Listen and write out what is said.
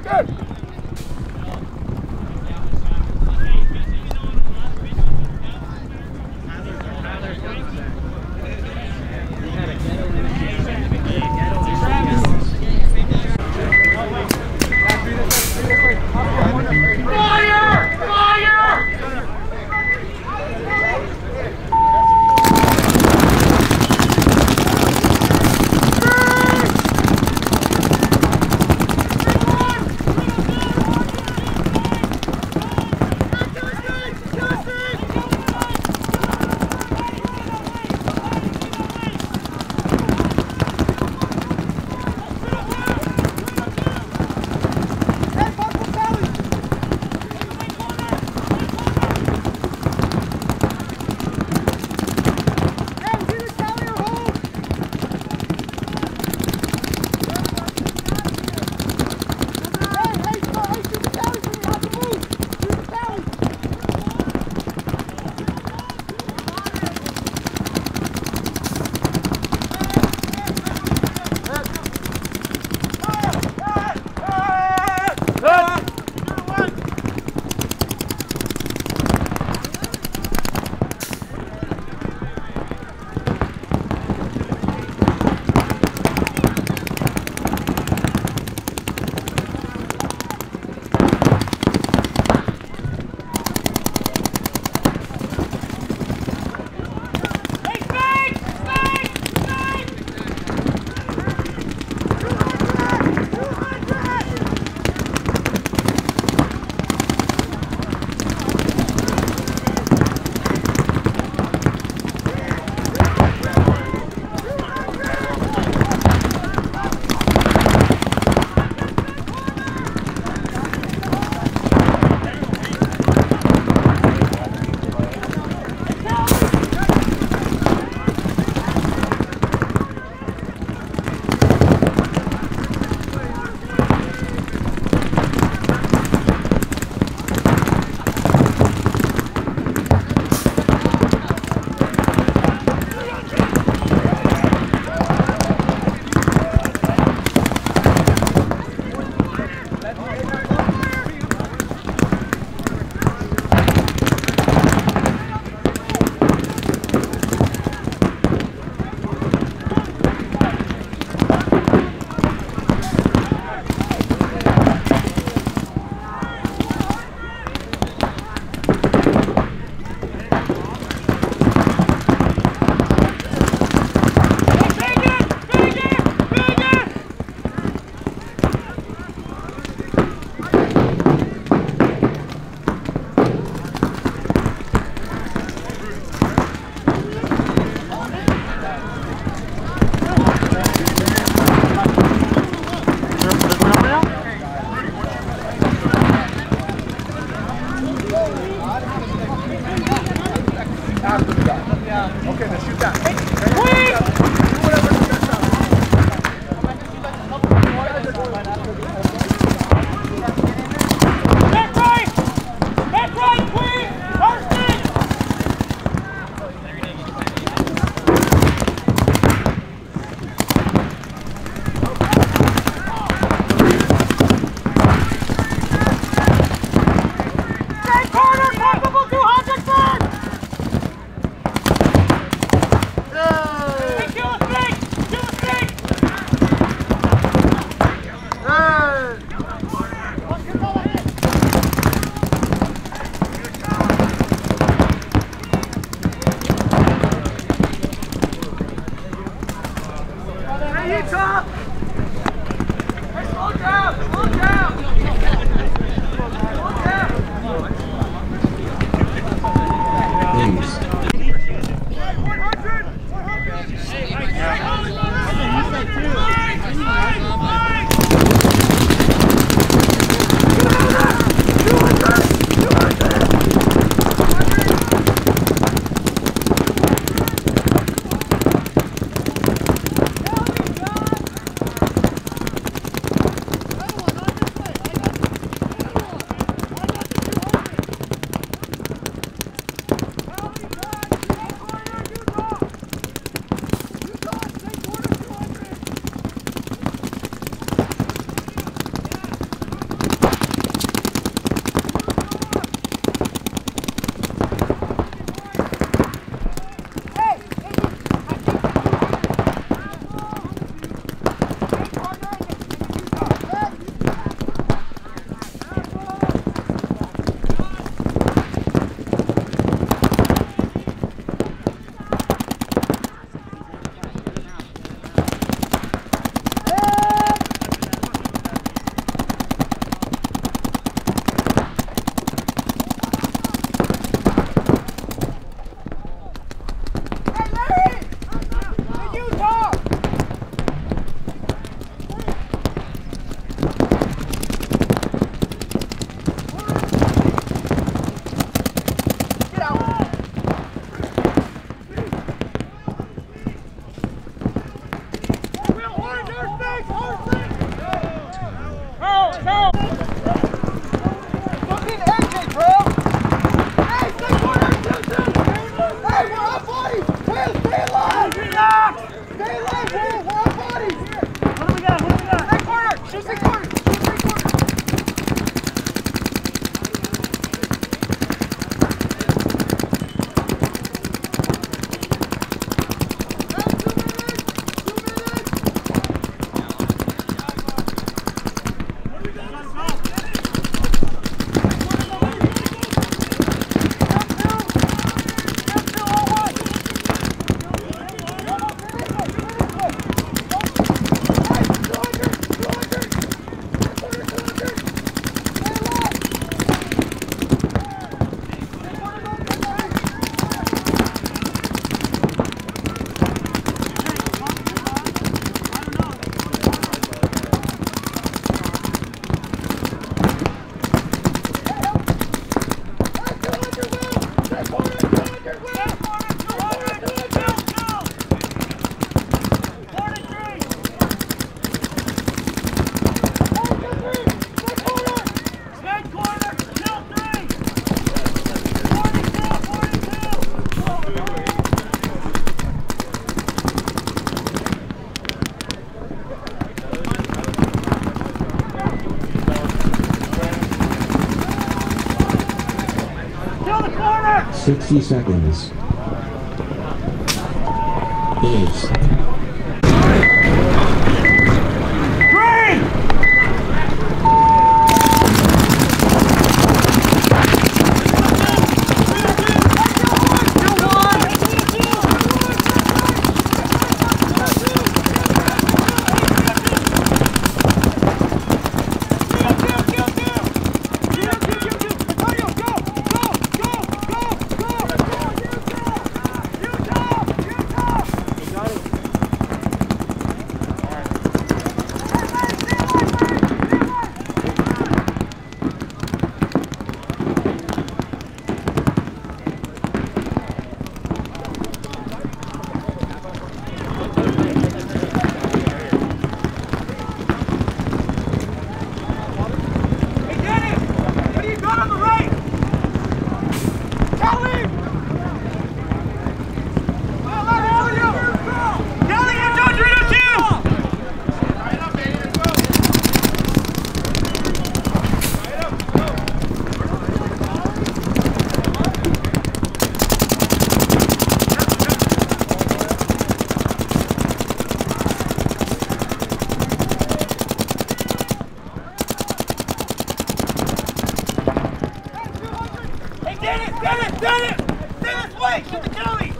good, we're good. 60 seconds. Is. Dennis, it! Dennis! it! wait! Shoot the county!